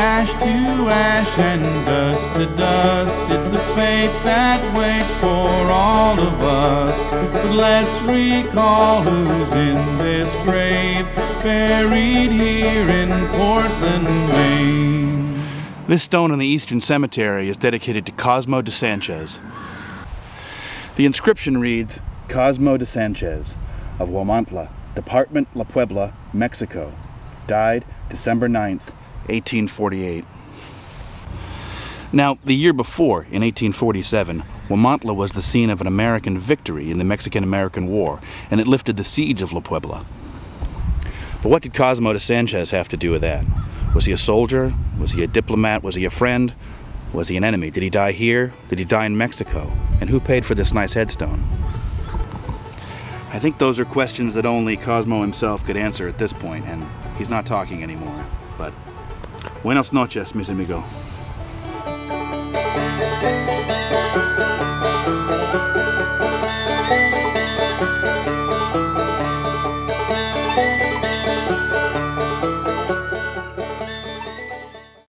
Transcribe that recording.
ash to ash and dust to dust. It's the fate that waits for all of us. But let's recall who's in this grave, buried here in Portland, Maine. This stone in the Eastern Cemetery is dedicated to Cosmo de Sanchez. The inscription reads Cosmo de Sanchez of Huamantla, Department La Puebla, Mexico. Died December 9th, 1848. Now, the year before, in 1847, Huamantla was the scene of an American victory in the Mexican American War, and it lifted the siege of La Puebla. But what did Cosmo de Sanchez have to do with that? Was he a soldier? Was he a diplomat? Was he a friend? Was he an enemy? Did he die here? Did he die in Mexico? And who paid for this nice headstone? I think those are questions that only Cosmo himself could answer at this point, and he's not talking anymore. But buenas noches, mis amigos.